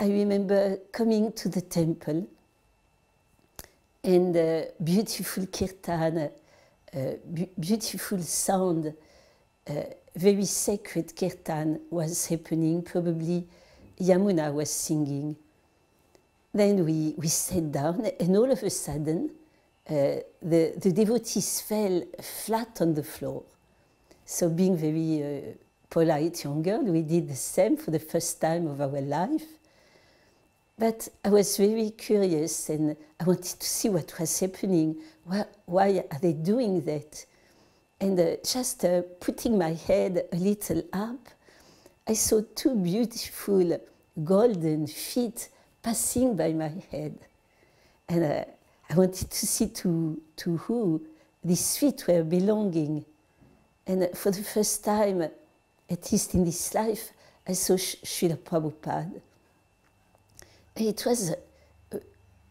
I remember coming to the temple and beautiful kirtan, uh, beautiful sound, uh, very sacred kirtan was happening. Probably Yamuna was singing. Then we, we sat down, and all of a sudden, uh, the, the devotees fell flat on the floor. So, being very uh, polite young girl, we did the same for the first time of our life. But I was very curious and I wanted to see what was happening. Why, why are they doing that? And uh, just uh, putting my head a little up, I saw two beautiful golden feet passing by my head. And uh, I wanted to see to, to who these feet were belonging. And uh, for the first time, at least in this life, I saw Srila Prabhupada. It was a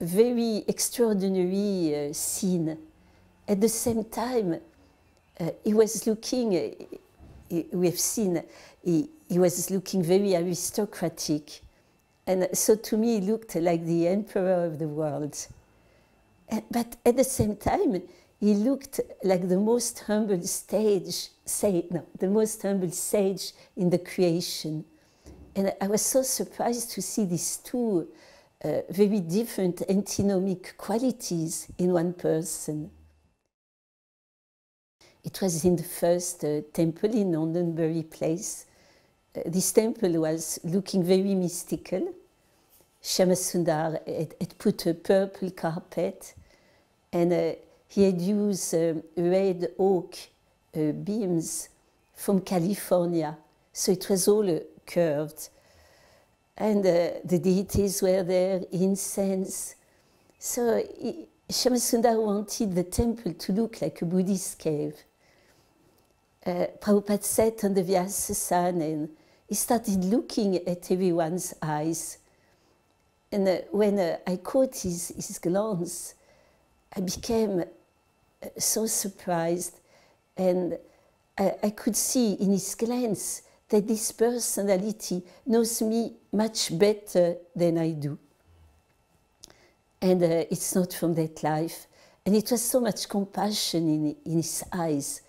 very extraordinary uh, scene. At the same time, uh, he was looking, uh, we have seen, he, he was looking very aristocratic. And so to me, he looked like the emperor of the world. But at the same time, he looked like the most humble stage, say, no, the most humble sage in the creation. And I was so surprised to see these two uh, very different antinomic qualities in one person. It was in the first uh, temple in Londonderry Place. Uh, this temple was looking very mystical. Shyamasundar had, had put a purple carpet and uh, he had used uh, red oak uh, beams from California. So it was all curved. And the deities were there, incense. So Shyamasundar wanted the temple to look like a Buddhist cave. Uh, Prabhupada sat on the Vyasa and he started looking at everyone's eyes. And uh, when uh, I caught his, his glance, I became so surprised, and I, I could see in his glance that this personality knows me much better than I do. And uh, it's not from that life. And it was so much compassion in, in his eyes.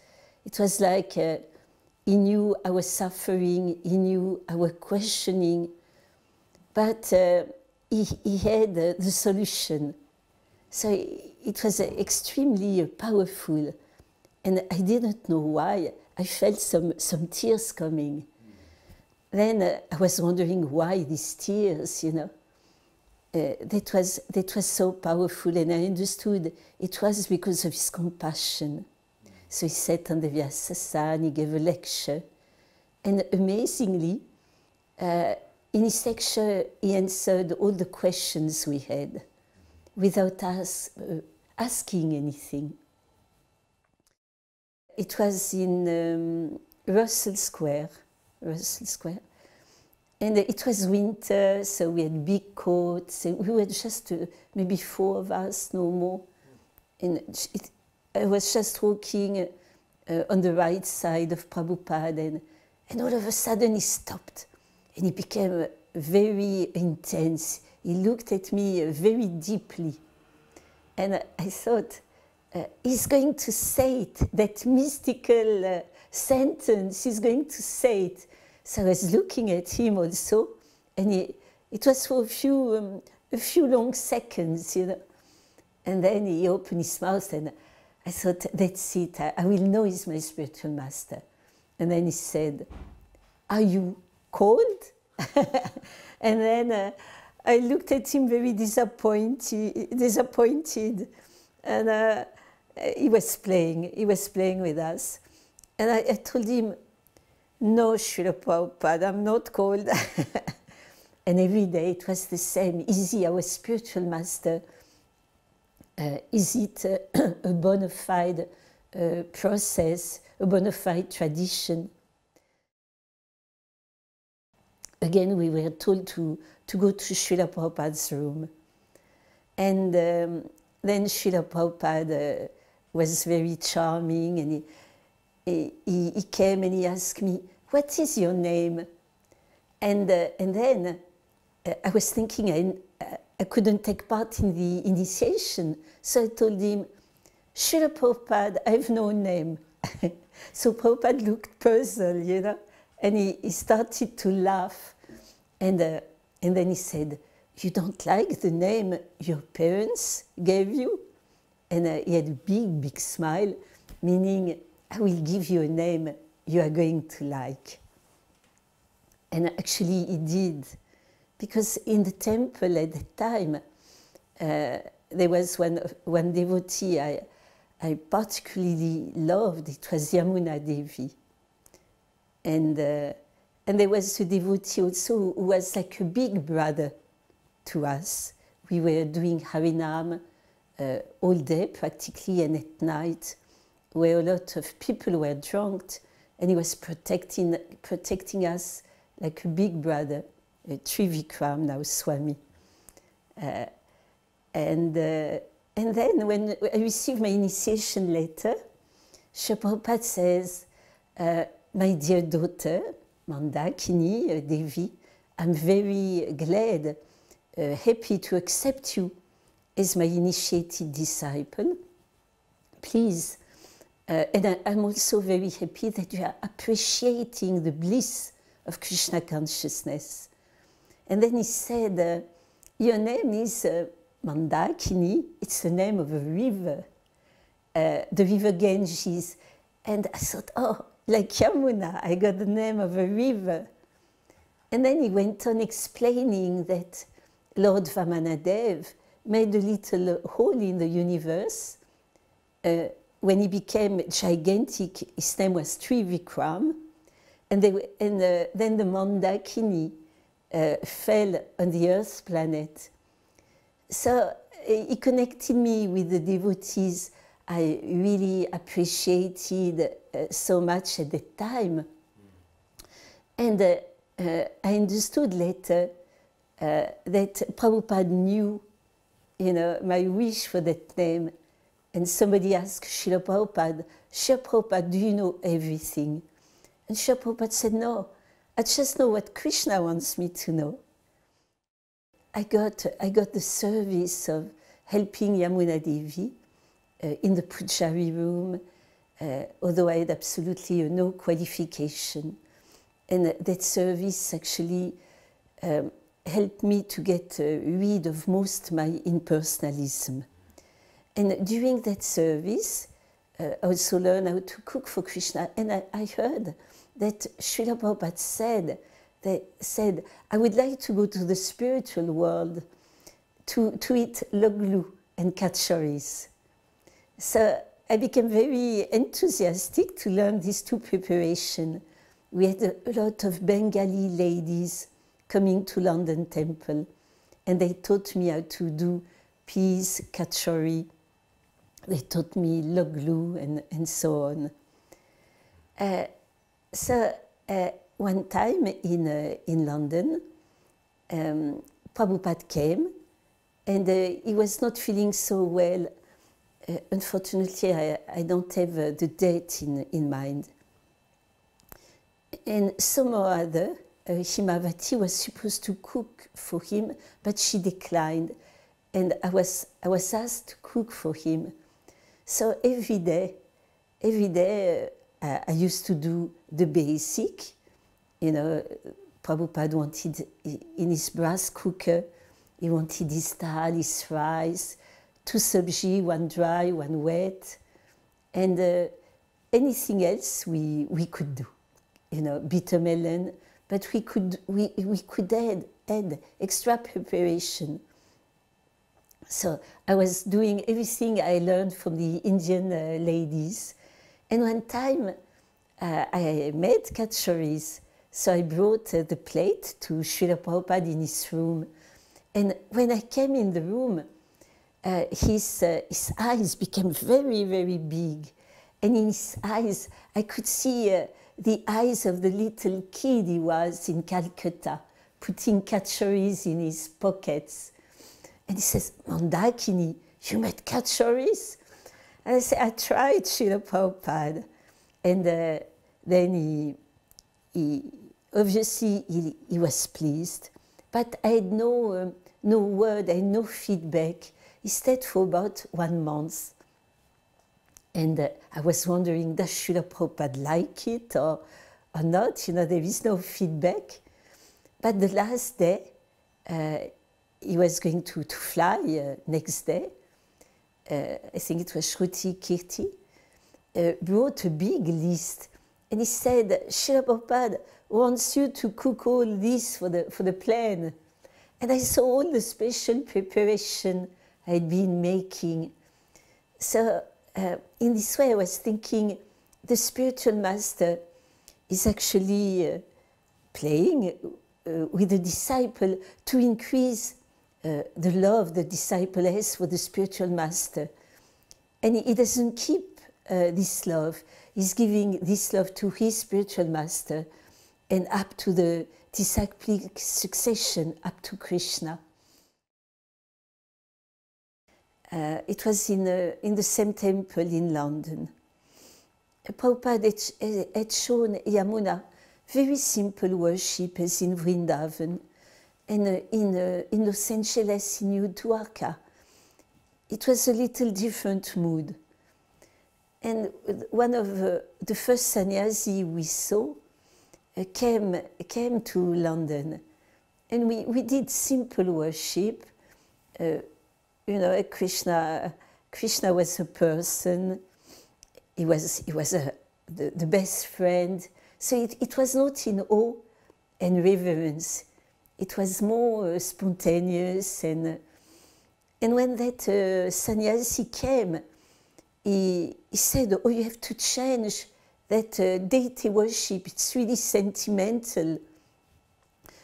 It was like uh, he knew our suffering, he knew our questioning, but uh, he, he had the solution. So it was extremely powerful. And I didn't know why. I felt some, some tears coming. Then uh, I was wondering why these tears, you know. Uh, that, was, that was so powerful, and I understood it was because of his compassion. So he sat on the Vyasasana, he gave a lecture, and amazingly, uh, in his lecture, he answered all the questions we had without us uh, asking anything. It was in um, Russell Square, Russell Square, and it was winter, so we had big coats, and we were just uh, maybe four of us, no more. And it, I was just walking uh, on the right side of Prabhupada, and, and all of a sudden he stopped, and he became very intense. He looked at me very deeply and I thought, uh, he's going to say it, that mystical uh, sentence, he's going to say it. So I was looking at him also, and he, it was for a few, um, a few long seconds, you know. And then he opened his mouth, and I thought, that's it, I, I will know he's my spiritual master. And then he said, Are you cold? and then uh, I looked at him very disappointed, disappointed and uh, he was playing, he was playing with us. And I, I told him, no, Srila Prabhupada, I'm not cold. and every day it was the same. He our spiritual master? Uh, is it a bona fide uh, process, a bona fide tradition? Again, we were told to to go to Srila Prabhupada's room. And um, then Srila Prabhupada was very charming and he, he, he, came and he asked me, What is your name? And, uh, and then uh, I was thinking I, uh, I couldn't take part in the initiation. So I told him, Srila Prabhupada, I have no name. so Prabhupada looked puzzled, you know, and he, he started to laugh. And, uh, and then he said, You don't like the name your parents gave you? And uh, he had a big, big smile, meaning, I will give you a name you are going to like. And actually, he did. Because in the temple at that time, uh, there was one, one devotee I, I particularly loved. It was Yamuna Devi. And, uh, and there was a devotee also who was like a big brother to us. We were doing Harinam uh, all day practically and at night, where a lot of people were drunk, and he was protecting, protecting us like a big brother, a Trivikram, now Swami. Uh, and, uh, and then when I received my initiation letter, Prabhupada says, uh, My dear daughter, Mandakini uh, Devi, I'm very glad, uh, happy to accept you as my initiated disciple. Please, uh, and I, am also very happy that you are appreciating the bliss of Krishna consciousness. And then he said, uh, Your name is uh, Mandakini, it's the name of a river, uh, the river Ganges. And I thought, oh, like Yamuna, I got the name of a river. And then he went on explaining that Lord Vamanadev made a little hole in the universe. Uh, when he became gigantic, his name was Trivikram. And, they, and uh, then the Mandakini uh, fell on the Earth planet. So he connected me with the devotees I really appreciated uh, so much at the time. And uh, uh, I understood later that Prabhupada knew, you know, my wish for that name. And somebody asked Srila Prabhupada, Srila Prabhupada, do you know everything? And Srila Prabhupada said, no, I just know what Krishna wants me to know. I got, I got the service of helping Yamuna Devi uh, in the Pujari room, uh, although I had absolutely no qualification. And that service actually um, helped me to get uh, rid of most my impersonalism. And during that service, uh, I also learned how to cook for Krishna. And I, I heard that Srila Prabhupada said they said, I would like to go to the spiritual world to, to eat loglu and kachoris. So I became very enthusiastic to learn these two preparations. We had a lot of Bengali ladies coming to London Temple, and they taught me how to do peas, kachori. They taught me loglu and, and so on. Uh, so uh, one time in, uh, in London, um, Prabhupada came and uh, he was not feeling so well. Uh, unfortunately, I, I, don't have uh, the date in, in mind. And some or other, uh, Himavati was supposed to cook for him, but she declined. And I was, I was asked to cook for him. So every day, every day, uh, I used to do the basic, you know, Prabhupada wanted in his brass cooker, he wanted his dal, his rice, two subji, one dry, one wet, and uh, anything else we, we could do. You know, bitter melon, but we could, we, we could add, add extra preparation. So I was doing everything I learned from the Indian uh, ladies. And one time uh, I made kachoris so I brought uh, the plate to Srila Prabhupada in his room. And when I came in the room, uh, his, uh, his eyes became very, very big. And in his eyes, I could see uh, the eyes of the little kid he was in Calcutta, putting kachoris in his pockets. And he says, Mandakini, you made kachoris? And I said, I tried, Srila Prabhupada. And uh, then he, he, obviously he, he was pleased, but I had no, um, no word, I had no feedback. He stayed for about one month. And uh, I was wondering, does Srila Prabhupada like it or, or not? You know, there is no feedback. But the last day, uh, he was going to, to fly uh, next day. Uh, I think it was Srutakirti, uh, brought a big list. And he said, Srila Prabhupada wants you to cook all this for the, for the plane. And I saw all the special preparation I'd been making. So uh, in this way, I was thinking the spiritual master is actually uh, playing uh, with the disciple to increase uh, the love the disciple has for the spiritual master. And he, doesn't keep uh, this love, he's giving this love to his spiritual master and up to the disciplic succession, up to Krishna. Uh, it was in, uh, in the same temple in London. Prabhupada had, had shown Yamuna very simple worship as in Vrindavan and uh, in, uh, in Los Angeles, in New Dwarka. It was a little different mood. And one of uh, the first sannyasi we saw uh, came, came to London. And we, we did simple worship. Uh, you know, Krishna, Krishna was a person. He was, he was a, the, the best friend. So it, it was not in awe and reverence. It was more uh, spontaneous. And, and when that uh, sannyasi came, he, he said, oh, you have to change that uh, deity worship. It's really sentimental.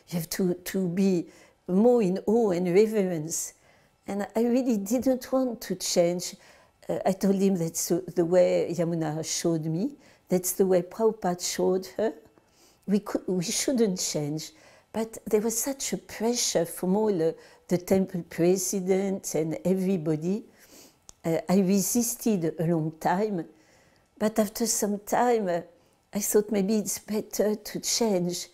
You have to, to be more in awe and reverence. And I really didn't want to change. Uh, I told him that's the way Yamuna showed me. That's the way Prabhupada showed her. We, could, we shouldn't change. But there was such a pressure from all the, the temple presidents and everybody. Uh, I resisted a long time. But after some time, uh, I thought maybe it's better to change.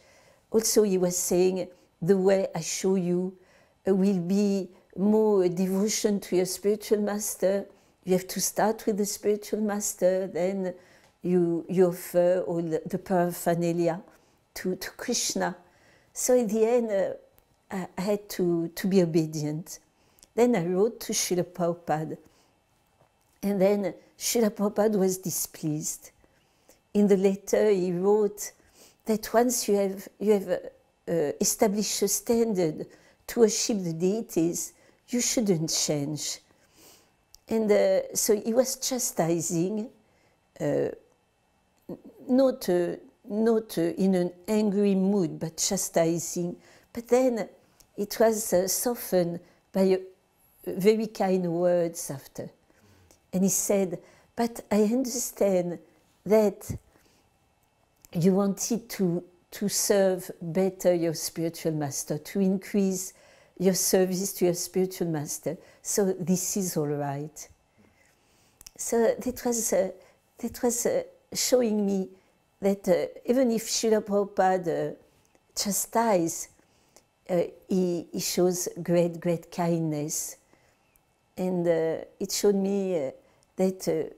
Also, he was saying, the way I show you uh, will be more devotion to your spiritual master. You have to start with the spiritual master, then you, you offer all the, the paraphernalia to, to Krishna. So in the end, uh, I had to, to be obedient. Then I wrote to Srila Prabhupada. And then Srila Prabhupada was displeased. In the letter, he wrote that once you have, you have uh, established a standard to worship the deities, you shouldn't change. And uh, so he was chastising, uh, not, uh, not uh, in an angry mood, but chastising. But then it was uh, softened by very kind words after. And he said, But I understand that you wanted to, to serve better your spiritual master, to increase your service to your spiritual master. So this is all right. So that was, uh, that was uh, showing me that uh, even if Srila Prabhupada uh, chastise, uh, he, he, shows great, great kindness. And uh, it showed me that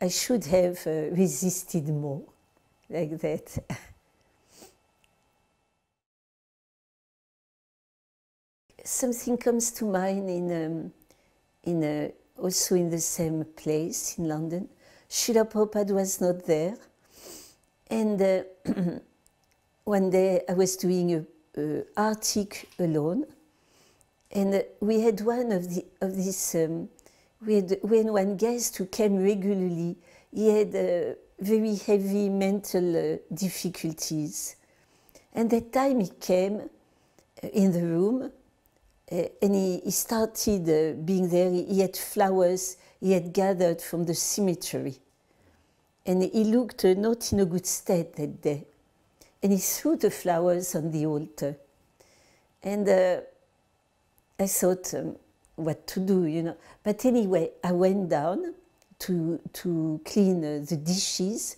I should have resisted more like that. something comes to mind in, um, in a, also in the same place in London. Srila Prabhupada was not there. And uh, one day I was doing a, a article alone. And uh, we had one of, the, of these, um, we had when one guest who came regularly, he had uh, very heavy mental uh, difficulties. And that time he came uh, in the room uh, and he, he started uh, being there. He had flowers he had gathered from the cemetery. And he looked uh, not in a good state that day. And he threw the flowers on the altar. And uh, I thought um, what to do, you know. But anyway, I went down to, to clean uh, the dishes.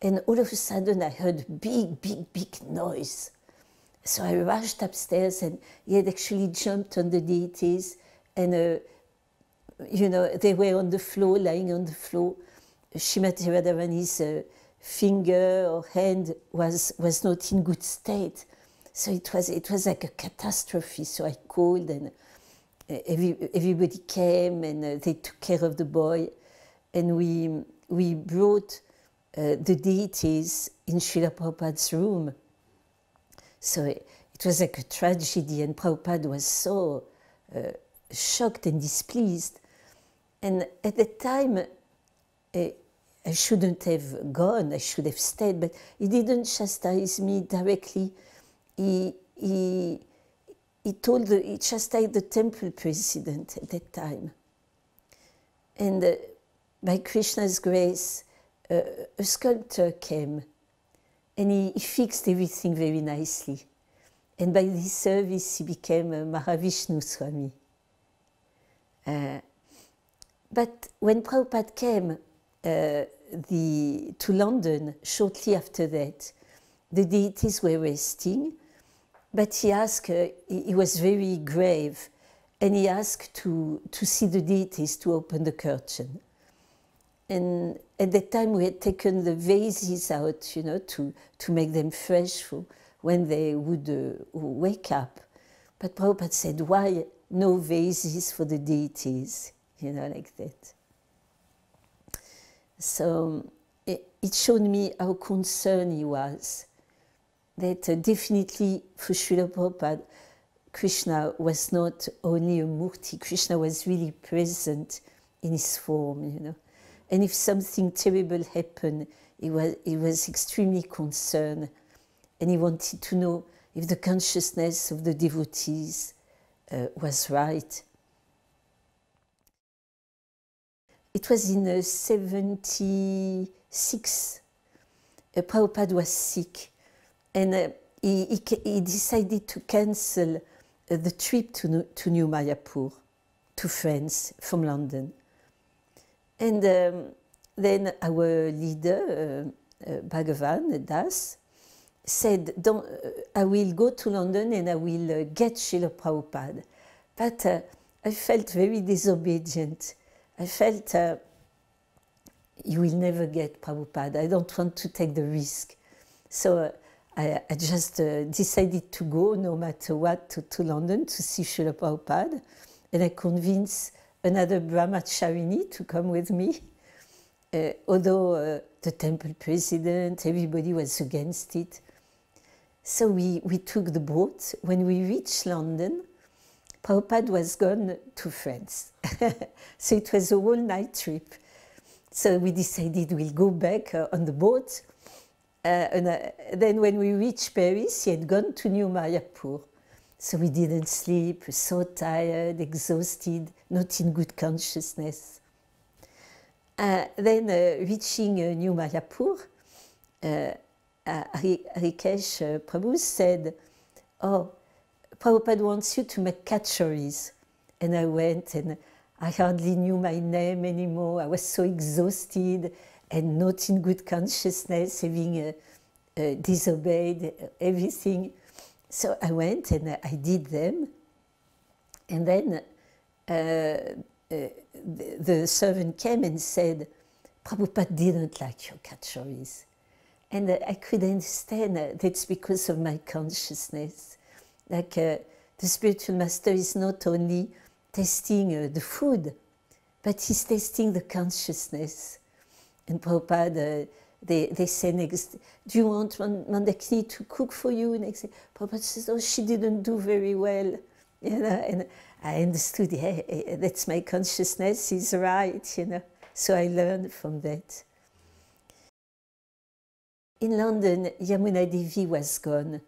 And all of a sudden, I heard big, big, big noise. So I rushed upstairs and he had actually jumped on the deities and, uh, you know, they were on the floor, lying on the floor. Shrimati Radharani's uh, finger or hand was, was not in good state. So it was, it was like a catastrophe. So I called and uh, every, everybody came and uh, they took care of the boy. And we, we brought uh, the deities in Srila Prabhupada's room. So it, it was like a tragedy, and Prabhupada was so uh, shocked and displeased. And at the time, uh, I shouldn't have gone, I should have stayed, but he didn't chastise me directly. He, he, he told the, he chastised the temple president at that time. And uh, by Krishna's grace, uh, a sculptor came and he, he, fixed everything very nicely. And by this service, he became a Mahavishnu Swami. Uh, but when Prabhupada came uh, the, to London shortly after that, the deities were resting, but he asked, uh, he, he was very grave, and he asked to, to see the deities to open the curtain. And at that time, we had taken the vases out, you know, to, to make them fresh for when they would uh, wake up. But Prabhupada said, why no vases for the deities, you know, like that. So it, it showed me how concerned he was. That uh, definitely for Srila Prabhupada, Krishna was not only a murti, Krishna was really present in his form, you know. And if something terrible happened, he was, he was extremely concerned and he wanted to know if the consciousness of the devotees uh, was right. It was in uh, 76. Uh, Prabhupada was sick and uh, he, he, he, decided to cancel uh, the trip to, to New Mayapur, to France from London. And um, then our leader, uh, uh, Bhagavan Das, said, uh, I will go to London and I will uh, get Srila Prabhupada. But uh, I felt very disobedient. I felt uh, you will never get Prabhupada. I don't want to take the risk. So uh, I, I, just uh, decided to go no matter what to, to London to see Srila Prabhupada. And I convinced another brahmacharini to come with me. Uh, although uh, the temple president, everybody was against it. So we, we took the boat. When we reached London, Prabhupada was gone to France. so it was a whole night trip. So we decided we'll go back uh, on the boat. Uh, and uh, then when we reached Paris, he had gone to New Mayapur. So we didn't sleep, so tired, exhausted, not in good consciousness. Uh, then uh, reaching uh, New Mayapur, uh, Rikesh uh, Prabhu said, oh, Prabhupada wants you to make kachoris. And I went and I hardly knew my name anymore. I was so exhausted and not in good consciousness, having uh, disobeyed everything. So I went and I did them. And then uh, uh, the, the, servant came and said, Prabhupada didn't like your kachoris. And uh, I could understand that it's because of my consciousness. Like uh, the spiritual master is not only testing uh, the food, but he's testing the consciousness. And Prabhupada they, they say next, do you want Mandakini to cook for you? Next, Papa says, oh, she didn't do very well. You know, and I understood, yeah, that's my consciousness, is right, you know. So I learned from that. In London, Yamuna Devi was gone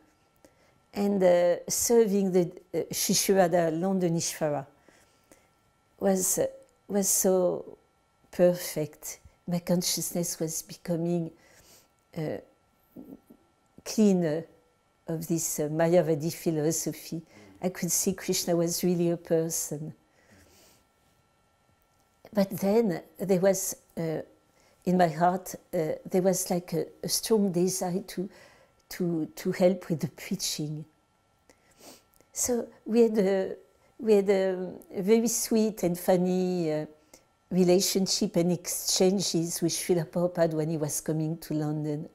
and uh, serving the uh, Sri Sri Radha London Ishvara was, uh, was so perfect my consciousness was becoming uh, cleaner of this uh, Mayavadi philosophy. I could see Krishna was really a person. But then there was, uh, in my heart, uh, there was like a, a, strong desire to, to, to help with the preaching So we had a, we had a very sweet and funny uh, relationship and exchanges with Srila Prabhupada when he was coming to London.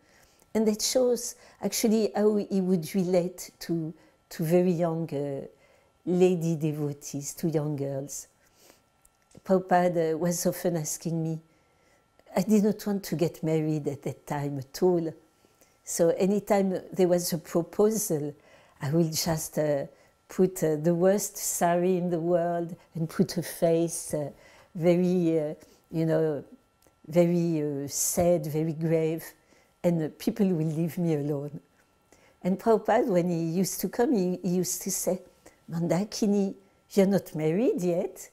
And that shows actually how he would relate to, to very young uh, lady devotees, to young girls. Prabhupada was often asking me, I did not want to get married at that time at all. So anytime there was a proposal, I will just uh, put uh, the worst sari in the world and put a face uh, very, uh, you know, very uh, sad, very grave, and uh, people will leave me alone. And Prabhupada, when he used to come, he, he used to say, Mandakini, you're not married yet.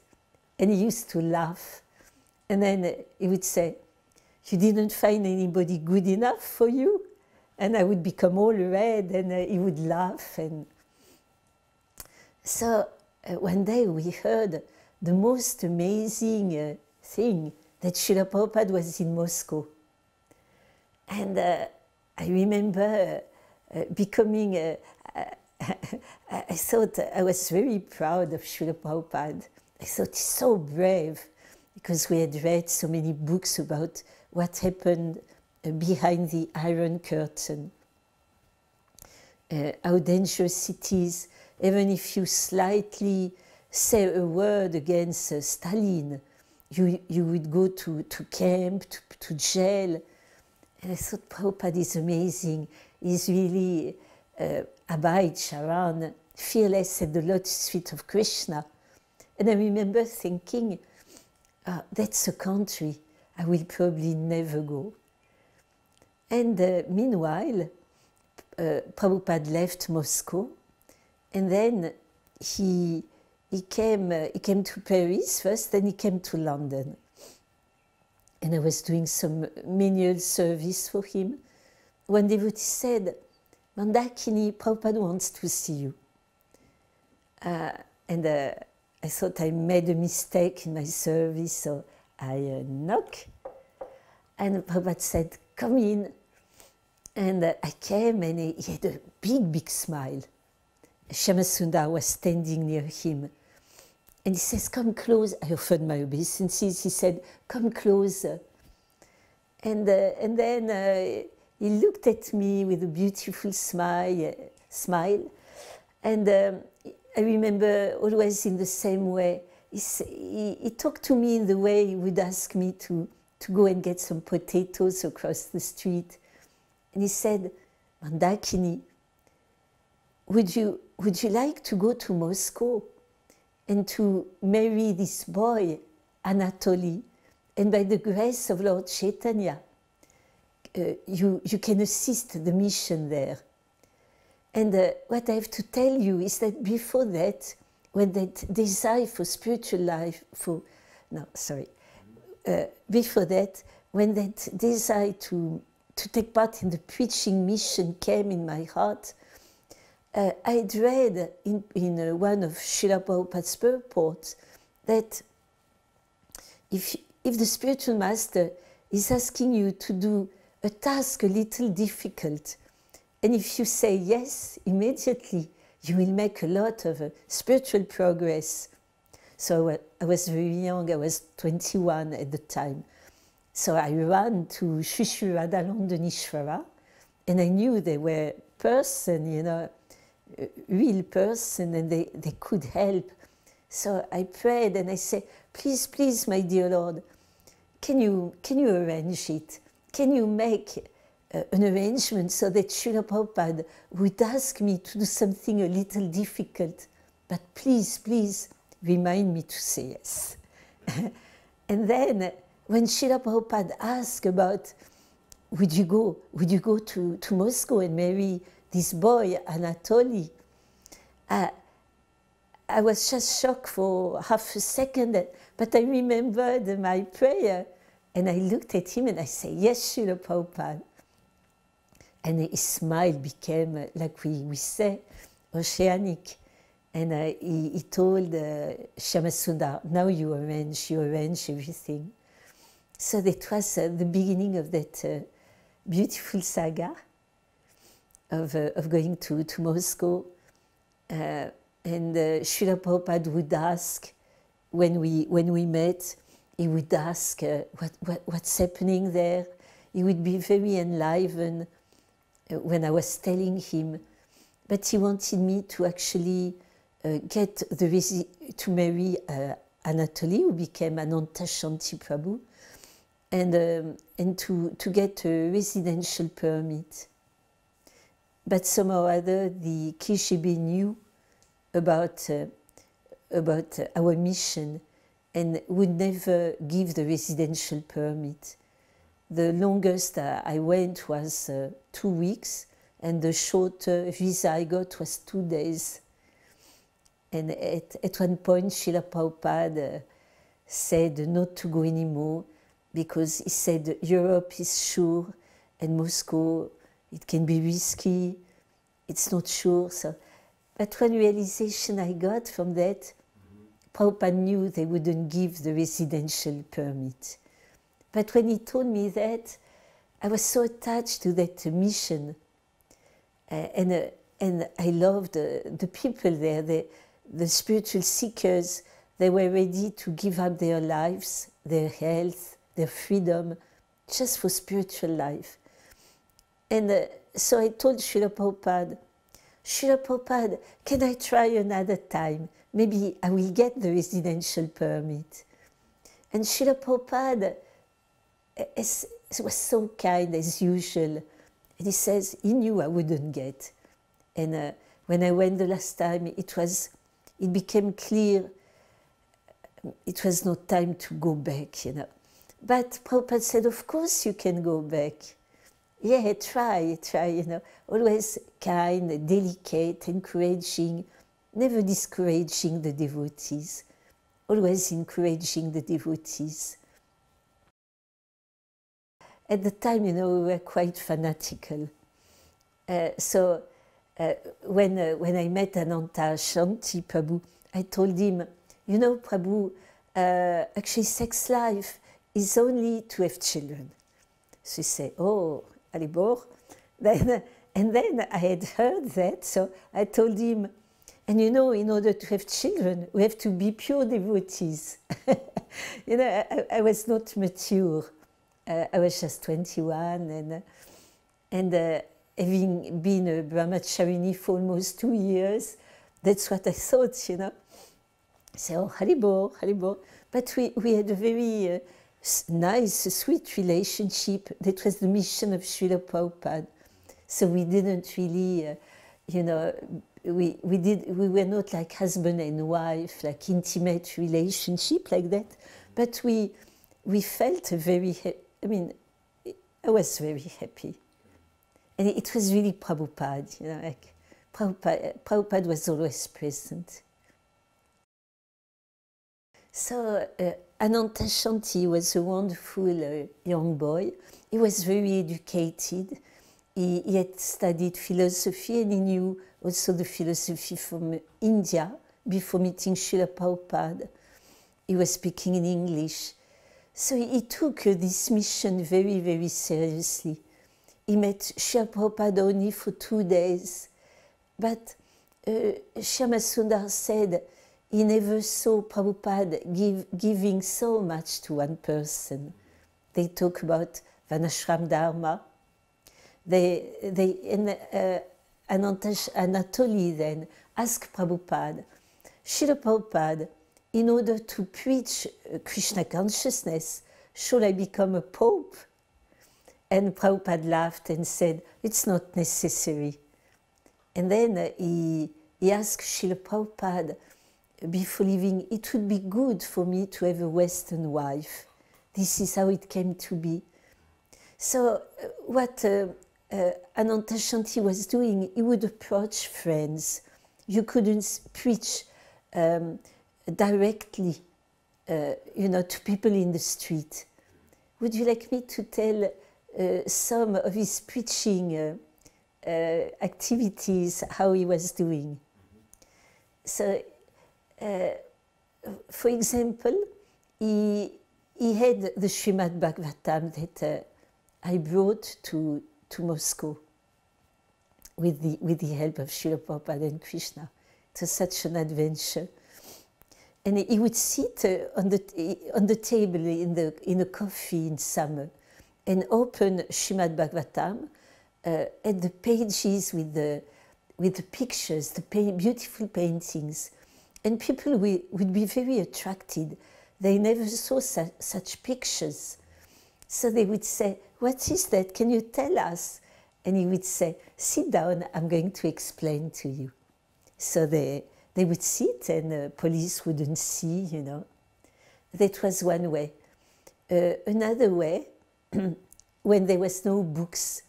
And he used to laugh. And then he would say, You didn't find anybody good enough for you? And I would become all red, and he would laugh. And so uh, one day we heard the most amazing uh, thing that Srila Prabhupada was in Moscow. And uh, I remember uh, becoming, uh, I thought I was very proud of Srila Prabhupada. I thought he's so brave because we had read so many books about what happened uh, behind the Iron Curtain, how dangerous it is even if you slightly say a word against uh, Stalin, you, you would go to, to camp, to, to jail. And I thought Prabhupada is amazing. He's really uh, Abhay fearless at the lotus feet of Krishna. And I remember thinking, uh, that's a country I will probably never go. And uh, meanwhile, uh, Prabhupada left Moscow and then he, he, came, uh, he came to Paris first, then he came to London. And I was doing some menial service for him. One devotee said, Mandakini, Prabhupada wants to see you. Uh, and uh, I thought I made a mistake in my service, so I uh, knocked. And Prabhupada said, Come in. And uh, I came, and he, he had a big, big smile. Shyamasundar was standing near him. And he says, Come close. I offered my obeisances. He said, Come close. And, uh, and then uh, he looked at me with a beautiful smile. Uh, smile. And um, I remember always in the same way. He, he, he, talked to me in the way he would ask me to, to go and get some potatoes across the street. And he said, Mandakini, would you, would you like to go to Moscow and to marry this boy, Anatoly? And by the grace of Lord Chaitanya, uh, you, you can assist the mission there. And uh, what I have to tell you is that before that, when that desire for spiritual life, for, no, sorry, uh, before that, when that desire to, to take part in the preaching mission came in my heart, uh, I'd read in, in uh, one of Srila Prabhupada's purports that if, if the spiritual master is asking you to do a task a little difficult, and if you say yes immediately, you will make a lot of uh, spiritual progress. So uh, I was very young, I was 21 at the time. So I ran to Sri Radha Londonishvara, and I knew they were person, you know, real person and they, they could help. So I prayed and I said, please, please, my dear Lord, can you, can you arrange it? Can you make uh, an arrangement so that Srila Prabhupada would ask me to do something a little difficult, but please, please remind me to say yes. and then when Srila Prabhupada asked about, would you go, would you go to, to Moscow and marry this boy, Anatoly, uh, I was just shocked for half a second, but I remembered my prayer and I looked at him and I said, Yes, Srila Prabhupada. And his smile became, like we, we say, oceanic. And uh, he, he, told uh, now you arrange, you arrange everything. So that was uh, the beginning of that uh, beautiful saga of, uh, of going to, to Moscow. Uh, And uh, Srila Prabhupada would ask, when we, when we met, he would ask uh, what, what, what's happening there. He would be very enlivened uh, when I was telling him. But he wanted me to actually uh, get the resi- to marry uh, Anatoly, who became Ananta Shanti Prabhu, and, um, and to, to get a residential permit. But somehow or other, the KGB knew about, uh, about our mission and would never give the residential permit. The longest uh, I went was uh, two weeks, and the shorter visa I got was two days. And at, at one point, Srila Prabhupada uh, said not to go anymore because he said Europe is sure and Moscow, it can be risky, it's not sure. So, but one realization I got from that, Prabhupada knew they wouldn't give the residential permit. But when he told me that, I was so attached to that mission. Uh, and, uh, and I loved uh, the people there, the, the spiritual seekers. They were ready to give up their lives, their health, their freedom, just for spiritual life. And uh, so I told Srila Prabhupada, Srila Prabhupada, can I try another time? Maybe I will get the residential permit. And Srila Prabhupada is, was so kind as usual. And he says he knew I wouldn't get. And uh, when I went the last time, it was, it became clear it was not time to go back, you know. But Prabhupada said, of course you can go back. Yeah, try, try, you know. Always kind, delicate, encouraging, never discouraging the devotees, always encouraging the devotees. At the time, you know, we were quite fanatical. Uh, so uh, when, uh, when I met Ananta Shanti Prabhu, I told him, you know, Prabhu, uh, actually sex life is only to have children. So he said, oh, Haribol. Then, and then I had heard that, so I told him, and you know, in order to have children, we have to be pure devotees. you know, I, I, was not mature. Uh, I was just 21, and, uh, and uh, having been a brahmacharini for almost two years, that's what I thought, you know. So, Haribol, Haribol. But we, we had a very uh, nice, sweet relationship. That was the mission of Srila Prabhupada. So we didn't really, uh, you know, we, we, did, we were not like husband and wife, like intimate relationship like that. But we, we felt very, I mean, I was very happy. And it was really Prabhupada, you know, like Prabhupada, Prabhupada was always present. So uh, Ananta Shanti was a wonderful uh, young boy. He was very educated. He, he, had studied philosophy and he knew also the philosophy from India before meeting Srila Prabhupada. He was speaking in English. So he took uh, this mission very, very seriously. He met Srila Prabhupada only for two days. But uh, Sundar said, he never saw Prabhupada give, giving so much to one person. They talk about Varnashram Dharma. They, they, and, uh, Anatoly then asked Prabhupada, Srila Prabhupada, in order to preach Krishna consciousness, should I become a pope? And Prabhupada laughed and said, It's not necessary. And then uh, he, he asked Srila Prabhupada, before leaving, it would be good for me to have a Western wife. This is how it came to be. So, uh, what uh, uh, Ananta Shanti was doing, he would approach friends. You couldn't preach um, directly, uh, you know, to people in the street. Would you like me to tell uh, some of his preaching uh, activities, how he was doing? So uh, for example, he, he had the Srimad Bhagavatam that uh, I brought to, to Moscow with the, with the help of Srila Prabhupada and Krishna. to such an adventure. And he would sit uh, on, the, on the table in, the, in a coffee in summer and open Srimad Bhagavatam uh, at the pages with the, with the pictures, the pa beautiful paintings. And people would be very attracted. They never saw su such pictures. So they would say, What is that? Can you tell us? And he would say, Sit down, I'm going to explain to you. So they, they would sit and the police wouldn't see, you know. That was one way. Uh, another way, when there was no books,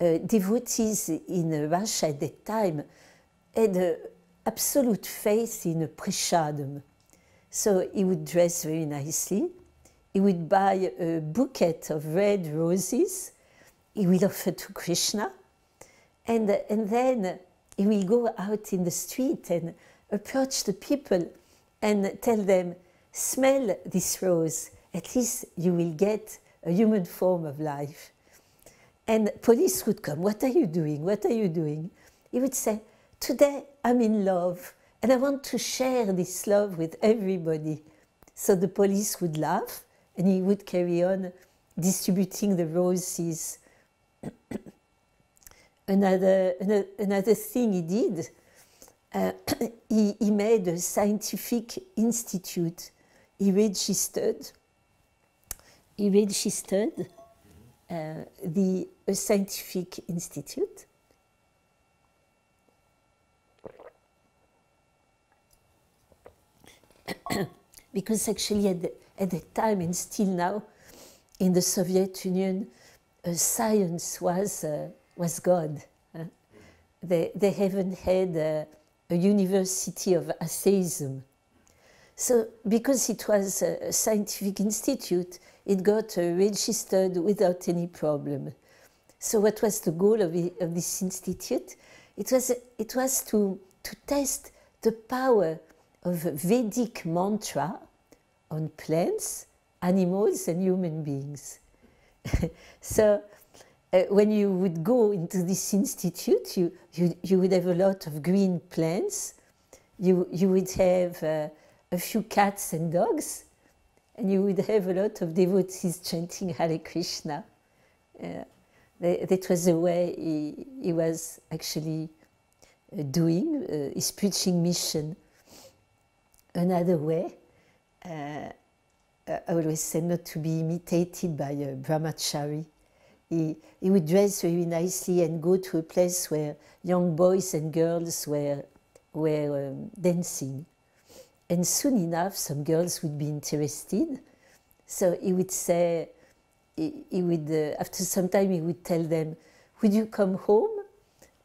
uh, devotees in Russia at that time had uh, absolute faith in a prasadam. So he would dress very nicely. He would buy a bouquet of red roses. He would offer to Krishna. And, and then he will go out in the street and approach the people and tell them, smell this rose. At least you will get a human form of life. And police would come, what are you doing? What are you doing? He would say, today I'm in love and I want to share this love with everybody. So the police would laugh and he would carry on distributing the roses. another, another thing he did, uh, he, he made a scientific institute. He registered, he registered uh, the a scientific institute because actually at the, at the time and still now in the Soviet Union, uh, science was, uh, was God. Uh, they, they haven't had a university of atheism. So because it was a scientific institute, it got uh, registered without any problem. So what was the goal of, of this institute? It was, it was to, to test the power of Vedic mantra on plants, animals, and human beings. so uh, when you would go into this institute, you, you, you would have a lot of green plants, you, you would have uh, a few cats and dogs, and you would have a lot of devotees chanting Hare Krishna. Uh, that was the way he, he was actually uh, doing uh, his preaching mission another way, uh, I always say not to be imitated by a brahmachari. He, he would dress very nicely and go to a place where young boys and girls were, were um, dancing. And soon enough, some girls would be interested. So he would say, he, he would, uh, after some time, he would tell them, Would you come home?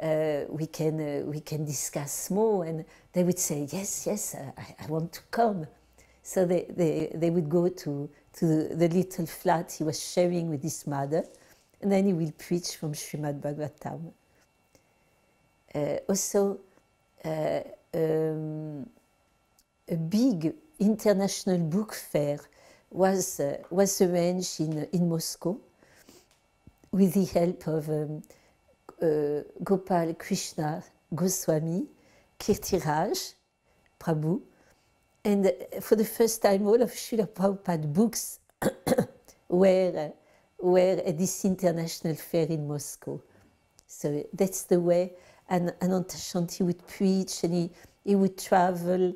Uh, we, can, uh, we can discuss more. And they would say, yes, yes, I, I want to come. So they, they, they would go to, to the, the, little flat he was sharing with his mother, and then he will preach from Srimad Bhagavatam. Uh, also, uh, um, a big international book fair was, uh, was arranged in, in Moscow with the help of um, uh, Gopal Krishna Goswami, Kirtiraj Prabhu, and for the first time all of Srila Prabhupada books were, were at this international fair in Moscow. So that's the way and Ananta Shanti would preach and he, he would travel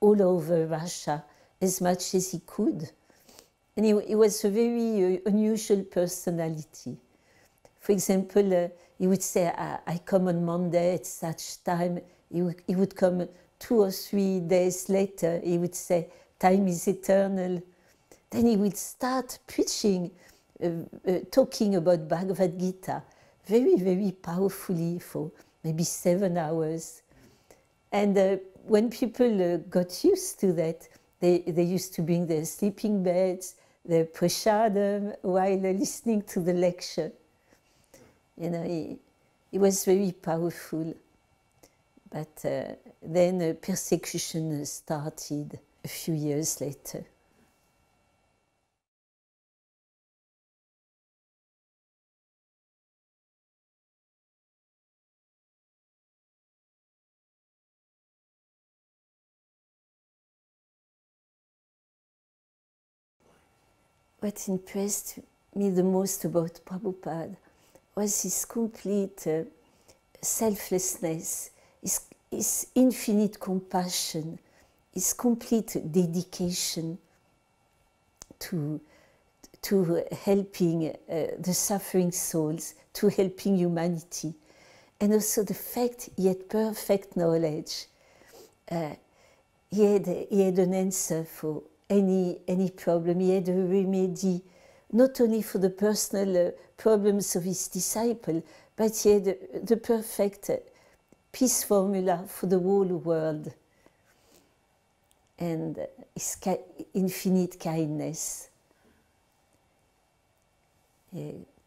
all over Russia as much as he could. And he, he was a very uh, unusual personality. For example, uh, he would say, I, I, come on Monday at such time. He would, he would come two or three days later. He would say, Time is eternal. Then he would start preaching, uh, uh, talking about Bhagavad Gita very, very powerfully for maybe seven hours. And uh, when people uh, got used to that, they, they used to bring their sleeping beds, their prasadam while listening to the lecture you know, he, he was very powerful. But uh, then uh, persecution started a few years later. What impressed me the most about Prabhupada was his complete uh, selflessness, his, his infinite compassion, his complete dedication to, to helping uh, the suffering souls, to helping humanity, and also the fact he had perfect knowledge. Uh, he, had, he had an answer for any, any problem, he had a remedy, not only for the personal uh, problems of his disciple, but he had the, the perfect uh, peace formula for the whole world and his infinite kindness,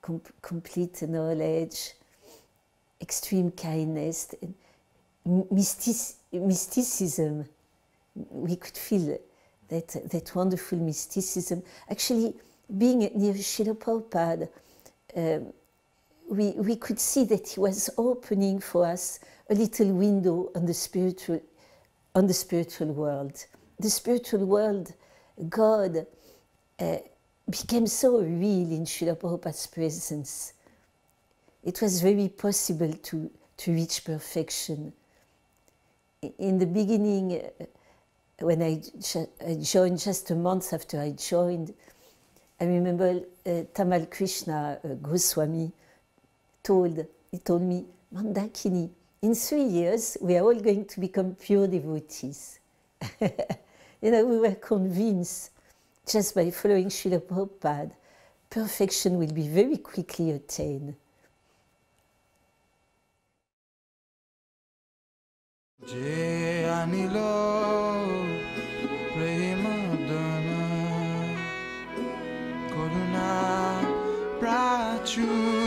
com complete knowledge, extreme kindness, mystic mysticism. We could feel that, that wonderful mysticism. Actually, being near Srila Prabhupada, um, we, we could see that he was opening for us a little window on the spiritual, on the spiritual world. The spiritual world, God uh, became so real in Srila Prabhupada's presence. It was very possible to, to reach perfection. In the beginning, uh, when I, I, joined just a month after I joined, I remember uh, Tamal Krishna uh, Goswami told, he told me, Mondakini, in three years we are all going to become pure devotees. you know, we were convinced just by following Srila Prabhupada, perfection will be very quickly attained. shoes.